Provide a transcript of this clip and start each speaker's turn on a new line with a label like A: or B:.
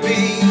A: be.